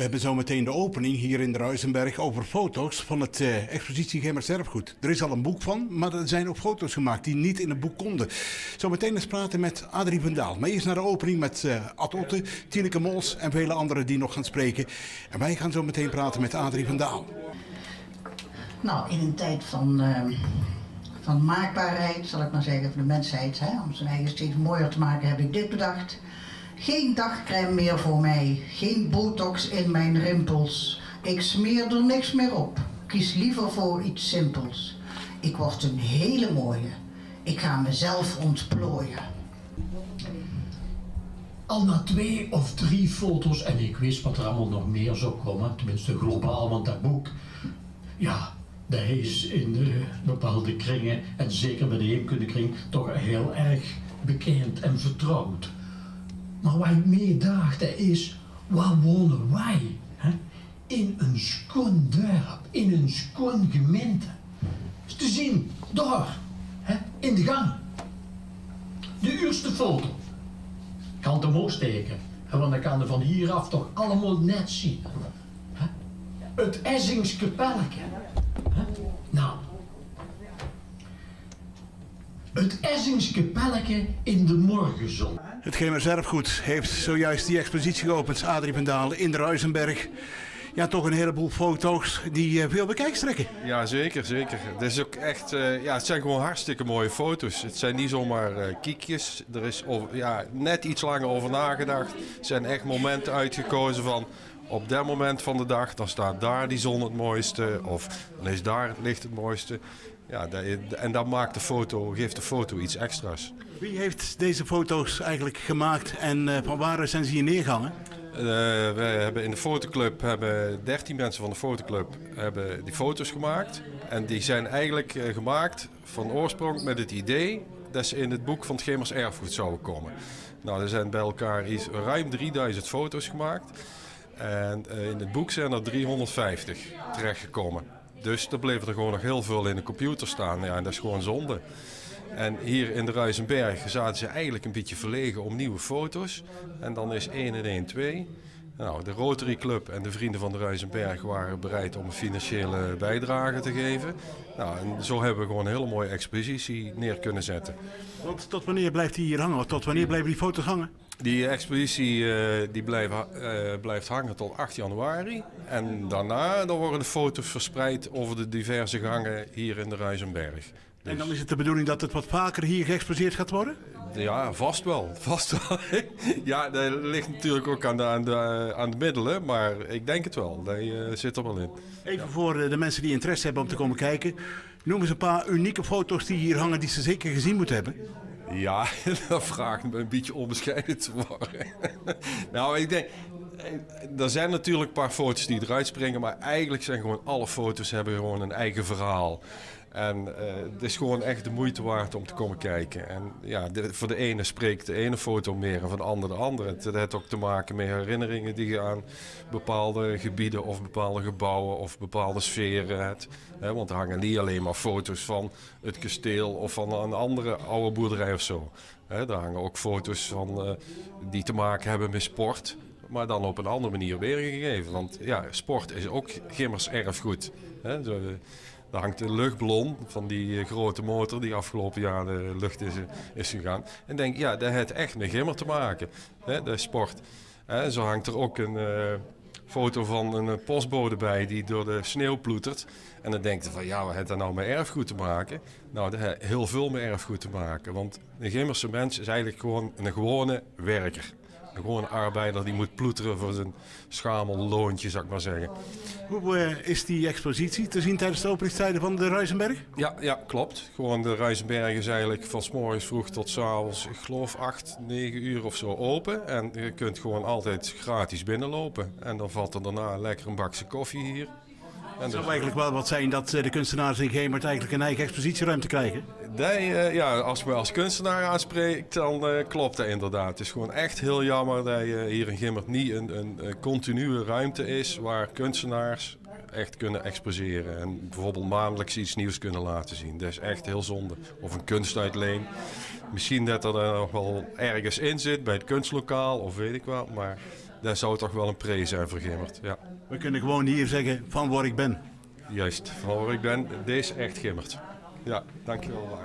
We hebben zometeen de opening hier in de Ruizenberg over foto's van het uh, expositie Gemmer Erfgoed. Er is al een boek van, maar er zijn ook foto's gemaakt die niet in het boek konden. Zometeen eens praten met Adrie van Daal. Maar eerst naar de opening met uh, Ad Otte, Tineke Mols en vele anderen die nog gaan spreken. En wij gaan zo meteen praten met Adrie van Daal. Nou, in een tijd van, uh, van maakbaarheid, zal ik maar zeggen, voor de mensheid, hè, om zijn eigen steeds mooier te maken, heb ik dit bedacht. Geen dagcrème meer voor mij, geen botox in mijn rimpels. Ik smeer er niks meer op, kies liever voor iets simpels. Ik word een hele mooie, ik ga mezelf ontplooien. Al na twee of drie foto's, en ik wist wat er allemaal nog meer zou komen, tenminste globaal, want dat boek, ja, dat is in de bepaalde kringen, en zeker bij de heemkundekring, toch heel erg bekend en vertrouwd. Maar wat ik meer dacht is, waar wonen wij? Hè? In een schoon dorp, in een schoon gemeente. Is te zien, daar, hè? in de gang. De eerste foto. Ik kan het omhoog steken, hè? want dan kan er van hieraf toch allemaal net zien. Hè? Het. Nou, het Essingskapelletje in de morgenzon. Het Erfgoed heeft zojuist die expositie geopend, Adrie Dalen in de Ruizenberg. Ja, toch een heleboel foto's die veel bekijks trekken. Ja, zeker, zeker. Het, is ook echt, uh, ja, het zijn gewoon hartstikke mooie foto's. Het zijn niet zomaar uh, kiekjes. Er is over, ja, net iets langer over nagedacht. Er zijn echt momenten uitgekozen van op dat moment van de dag, dan staat daar die zon het mooiste. Of dan is daar het licht het mooiste. Ja, en dat maakt de foto, geeft de foto iets extra's. Wie heeft deze foto's eigenlijk gemaakt en van waar zijn ze hier neergehangen? Uh, we hebben in de fotoclub hebben 13 mensen van de fotoclub hebben die foto's gemaakt. En die zijn eigenlijk uh, gemaakt van oorsprong met het idee dat ze in het boek van het Gemers Erfgoed zouden komen. Nou, er zijn bij elkaar iets, ruim 3000 foto's gemaakt. En in het boek zijn er 350 terechtgekomen. Dus er bleven er gewoon nog heel veel in de computer staan. Ja, en dat is gewoon zonde. En hier in de Ruizenberg zaten ze eigenlijk een beetje verlegen om nieuwe foto's. En dan is 1 en 1 2. Nou, de Rotary Club en de Vrienden van de Ruizenberg waren bereid om een financiële bijdrage te geven. Nou, zo hebben we gewoon een hele mooie expositie neer kunnen zetten. Want tot wanneer blijft die hier hangen? Tot wanneer blijven die foto's hangen? Die expositie uh, die blijft, uh, blijft hangen tot 8 januari. En daarna dan worden de foto's verspreid over de diverse gangen hier in de Ruizenberg. Dus... En dan is het de bedoeling dat het wat vaker hier geëxposeerd gaat worden? Ja, vast wel. Vast wel. ja, dat ligt natuurlijk ook aan de, aan, de, aan de middelen, maar ik denk het wel. Dat uh, zit er wel in. Even ja. voor de mensen die interesse hebben om te komen kijken. Noem eens een paar unieke foto's die hier hangen die ze zeker gezien moeten hebben. Ja, dat vraagt me een beetje onbescheiden te worden. nou, ik denk, er zijn natuurlijk een paar foto's die eruit springen, maar eigenlijk zijn gewoon alle foto's hebben gewoon een eigen verhaal. En uh, het is gewoon echt de moeite waard om te komen kijken. En ja, voor de ene spreekt de ene foto meer en voor de andere de andere. Het heeft ook te maken met herinneringen die je aan bepaalde gebieden of bepaalde gebouwen of bepaalde sferen hebt. He, want er hangen niet alleen maar foto's van het kasteel of van een andere oude boerderij of zo. Er hangen ook foto's van, uh, die te maken hebben met sport maar dan op een andere manier weergegeven. Want ja, sport is ook gimmers erfgoed. Hè? Zo, daar hangt een luchtballon van die grote motor die afgelopen jaar de lucht is, is gegaan. En denk, ja, dat heeft echt met gimmer te maken. Hè? Dat sport. Zo hangt er ook een foto van een postbode bij die door de sneeuw ploetert. En dan denkt je van, ja, wat heeft dat nou met erfgoed te maken? Nou, dat heeft heel veel met erfgoed te maken. Want een gimmerse mens is eigenlijk gewoon een gewone werker. Gewoon een arbeider die moet ploeteren voor zijn schamel loontje, zou ik maar zeggen. Hoe uh, is die expositie te zien tijdens de openingstijden van de Ruizenberg? Ja, ja, klopt. Gewoon de Ruizenberg is eigenlijk van s morgens vroeg tot s avonds, ik geloof 8, 9 uur of zo open. En je kunt gewoon altijd gratis binnenlopen. En dan valt er daarna lekker een bakje koffie hier. Het zou eigenlijk wel wat zijn dat de kunstenaars in Gemert eigenlijk een eigen expositieruimte krijgen. Nee, uh, ja, als me als kunstenaar aanspreekt, dan uh, klopt dat inderdaad. Het is gewoon echt heel jammer dat je hier in Gemert niet een, een, continue ruimte is waar kunstenaars echt kunnen exposeren. En bijvoorbeeld maandelijks iets nieuws kunnen laten zien. Dat is echt heel zonde. Of een kunstuitleen. Misschien dat er nog wel ergens in zit bij het kunstlokaal of weet ik wat. Maar dat zou toch wel een pre zijn voor Gimmert. Ja. We kunnen gewoon hier zeggen van waar ik ben. Juist, van waar ik ben, deze echt Gimmert. Ja, dankjewel.